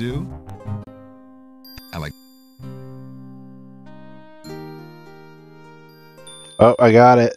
do? I like. Oh, I got it.